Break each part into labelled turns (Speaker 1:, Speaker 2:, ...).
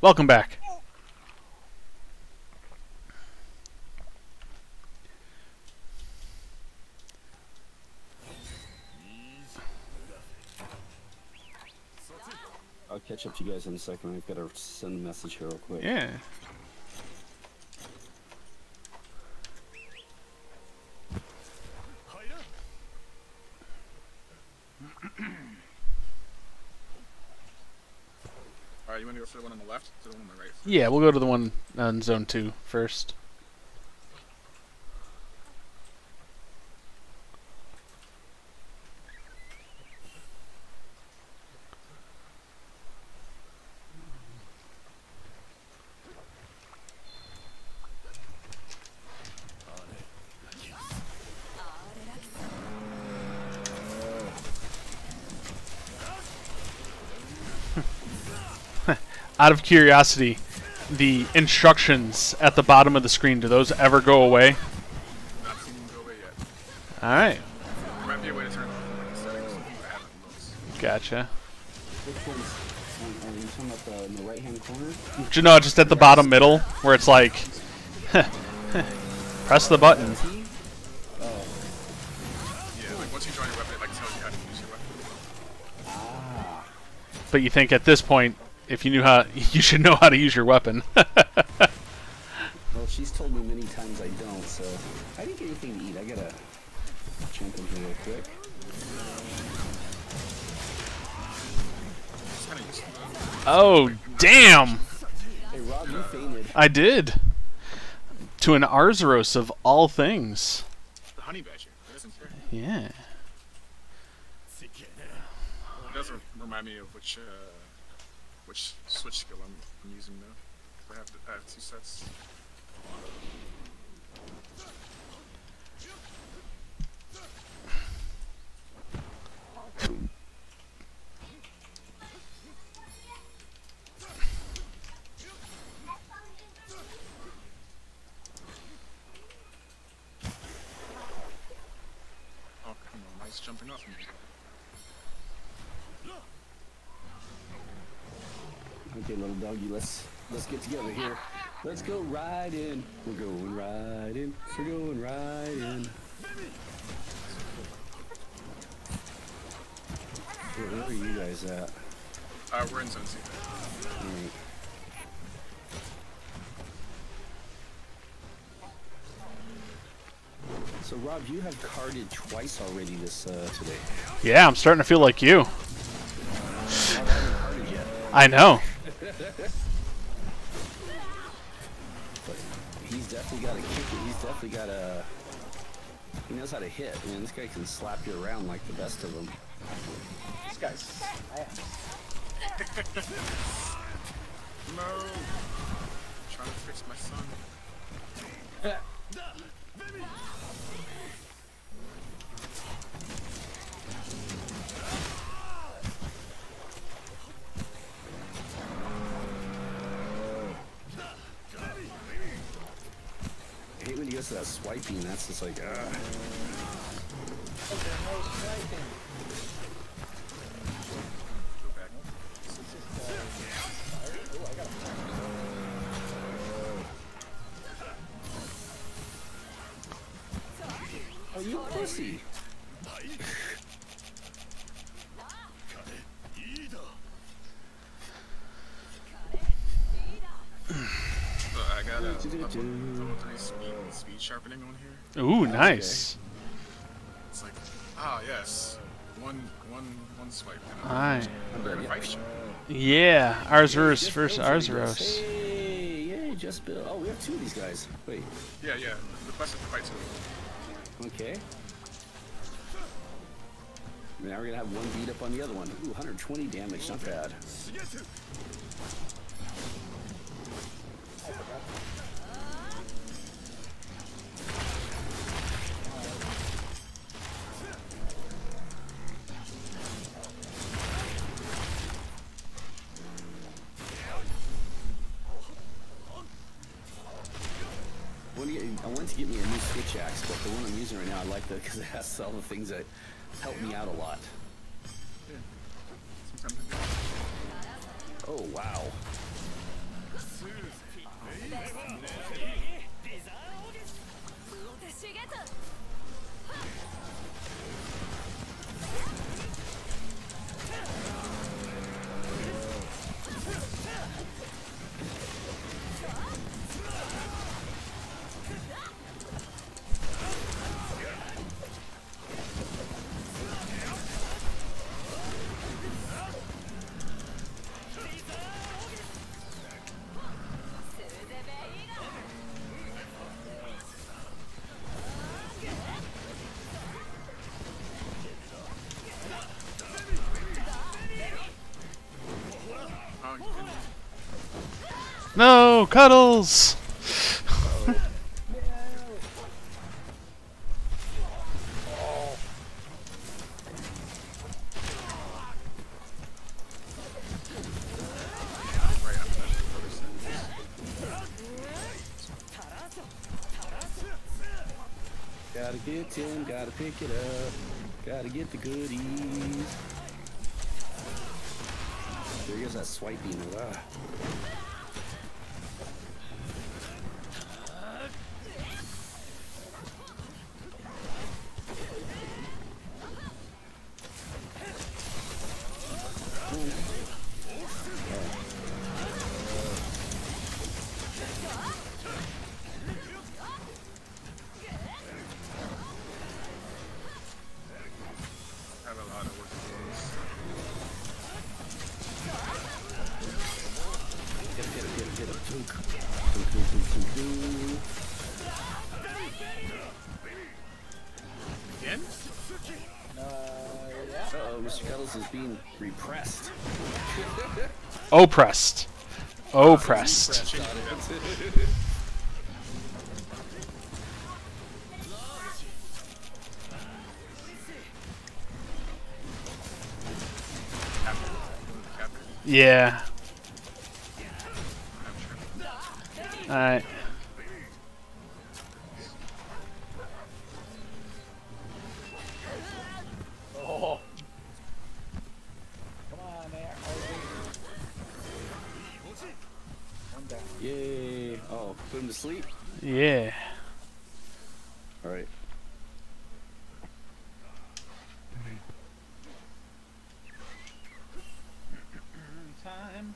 Speaker 1: Welcome back.
Speaker 2: I'll catch up to you guys in a second. I've got to send a message here real quick.
Speaker 1: Yeah.
Speaker 3: You want to go for the one on the left the one on the right?
Speaker 1: Yeah, we'll go to the one on zone two first. Out of curiosity, the instructions at the bottom of the screen, do those ever go away? Alright, gotcha. No, just at the bottom middle, where it's like, press the button. But you think at this point, if you knew how, you should know how to use your weapon.
Speaker 2: Well, she's told me many times I don't, so I didn't get anything to eat. I gotta jump in here real quick.
Speaker 3: It's kind of useful.
Speaker 1: oh, damn!
Speaker 2: Hey, Rob, you fainted.
Speaker 1: I did. To an Arzuros of all things.
Speaker 3: The honey badger. It isn't fair.
Speaker 1: Yeah.
Speaker 3: It doesn't remind me of which uh, which switch skill I'm, I'm using now. I have, I have two sets. Oh, come jumping off me.
Speaker 2: Okay, little doggy, let's let's get together here. Let's go riding. We're going riding. We're going riding. Where, where are you guys at?
Speaker 3: Uh, we're in zone C.
Speaker 2: Alright. So Rob, you have carded twice already this uh, today.
Speaker 1: Yeah, I'm starting to feel like you.
Speaker 2: I haven't carded yet.
Speaker 1: I know.
Speaker 2: But he's definitely got a kick it. He's definitely got a. He knows how to hit. I Man, this guy can slap you around like the best of them.
Speaker 4: This guy's ass.
Speaker 3: No! trying to fix my son.
Speaker 2: I hate when he goes to that swiping. That's just like,
Speaker 4: is uh.
Speaker 2: Oh, you pussy.
Speaker 3: So I got a level, level 3 speed, speed sharpening on here.
Speaker 1: Ooh, nice.
Speaker 3: It's like, ah, yes. One, one, one swipe. And
Speaker 1: Aye.
Speaker 3: I'm
Speaker 2: bet,
Speaker 3: gonna
Speaker 2: yeah.
Speaker 3: fight you.
Speaker 1: Yeah, Arzuros versus
Speaker 2: built something,
Speaker 1: Arzuros.
Speaker 2: Hey, yeah, just built. Oh, we have two of these guys. Wait,
Speaker 3: Yeah, yeah. Requested to fight two.
Speaker 2: okay. Now we're gonna have one beat up on the other one. Ooh, 120 damage, not bad. Wanted to get- I wanted to get me a new switch axe, but the one I'm using right now, I like that because it has all the things that help me out a lot.
Speaker 3: Sometimes I do.
Speaker 2: Oh, wow.
Speaker 1: No, cuddles.
Speaker 2: Gotta get him, gotta pick it up, gotta get the goodies. There goes that swiping. Ah. Oh, Mr. Cuddles is being repressed.
Speaker 1: Oppressed.
Speaker 3: Oh, Oppressed. Captain. Captain.
Speaker 1: Yeah.
Speaker 3: I'm sure.
Speaker 1: Alright.
Speaker 4: Oh. Come on, there. One down.
Speaker 2: Yay. Oh, put him to sleep?
Speaker 1: Yeah.
Speaker 2: Alright.
Speaker 4: Time.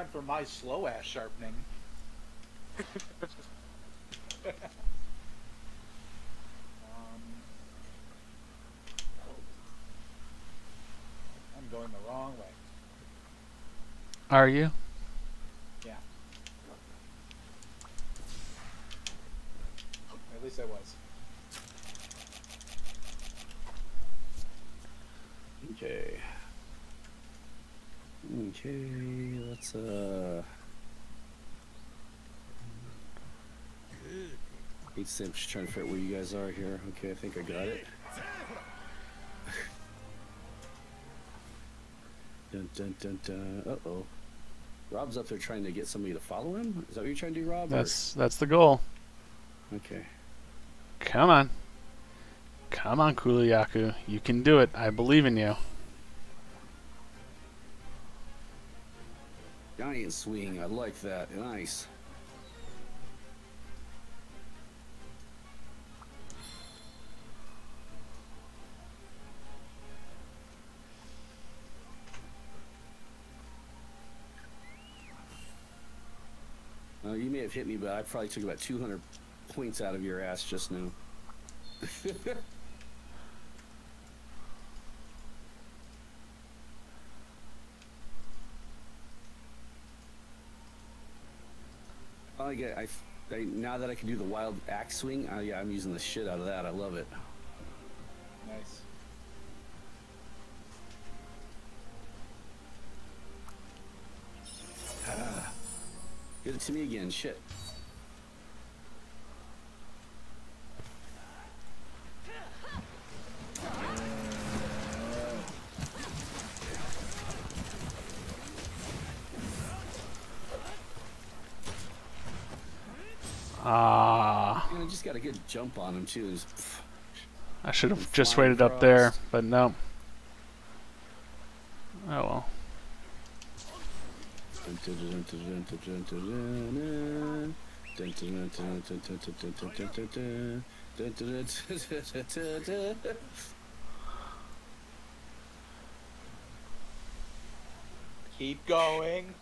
Speaker 4: Time for my slow ass sharpening. um, oh. I'm going the wrong way.
Speaker 1: Are you?
Speaker 4: Yeah. At least I was.
Speaker 2: Okay. Okay, let's uh. Eight Sim, just trying to figure out where you guys are here. Okay, I think I got it. dun dun dun dun. Uh oh. Rob's up there trying to get somebody to follow him. Is that what you're trying to do, Rob? or-
Speaker 1: That's that's the goal.
Speaker 2: okay.
Speaker 1: Come on. Come on, Kulu-Ya-Ku. You can do it. I believe in you.
Speaker 2: Giant swing. I like that. Nice. Uh, you may have hit me, but I probably took about 200 points out of your ass just now. I get. I, I now that I can do the wild axe swing. Uh, yeah, I'm using the shit out of that. I love it.
Speaker 4: Nice.
Speaker 2: Give it to me again. Shit.
Speaker 1: Ah,
Speaker 2: You know, just got a good jump on him too. Just, pff,
Speaker 1: I should have just
Speaker 2: Flying
Speaker 1: waited up there, but no. Oh well.
Speaker 4: Keep going.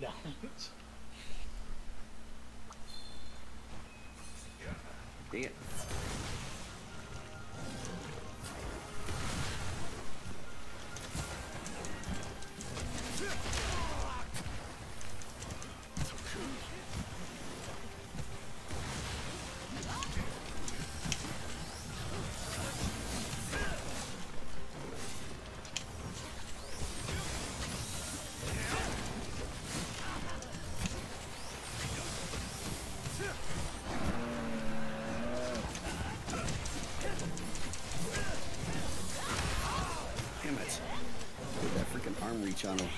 Speaker 4: No.
Speaker 2: An arm reach on him.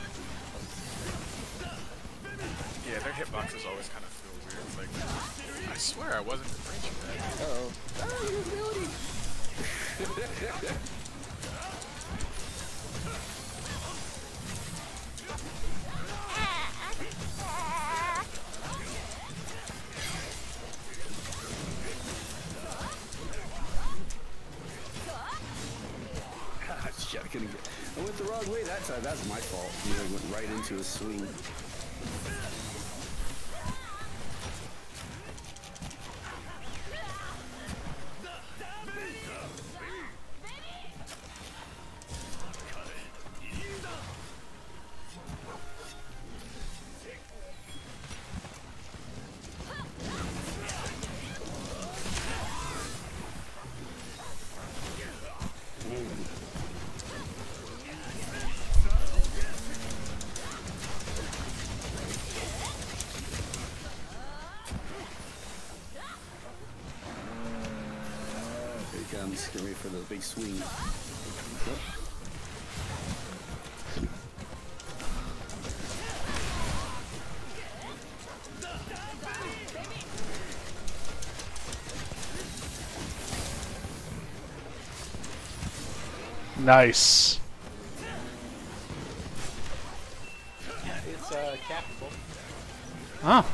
Speaker 3: Yeah, their hitboxes always kind of feel weird. It's like, I swear I wasn't approaching that.
Speaker 2: Uh oh. fault. I went right into a swing. Here he. Get ready for the big swing. Yep.
Speaker 1: Nice.
Speaker 4: It's uh, capable.
Speaker 1: Oh.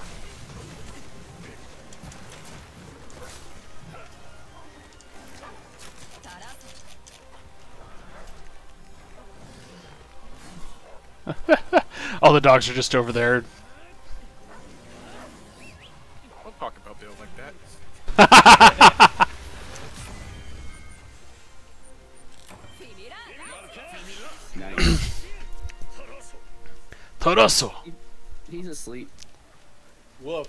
Speaker 1: The dogs are just over there.
Speaker 3: Don't talk about Bill like that.
Speaker 1: Toroso.
Speaker 2: He's asleep.
Speaker 4: Woof.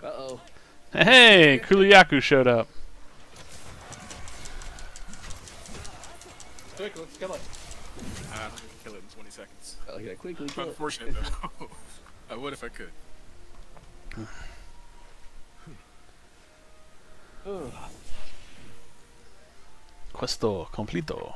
Speaker 2: Uh oh.
Speaker 1: Hey, Kulu-Ya-Ku showed up.
Speaker 4: Quick, let's kill it.
Speaker 3: Uh, I'm gonna kill it in 20 seconds.
Speaker 2: Oh, yeah, quickly kill it.
Speaker 3: Unfortunate though. I would if I could.
Speaker 1: Questo completo.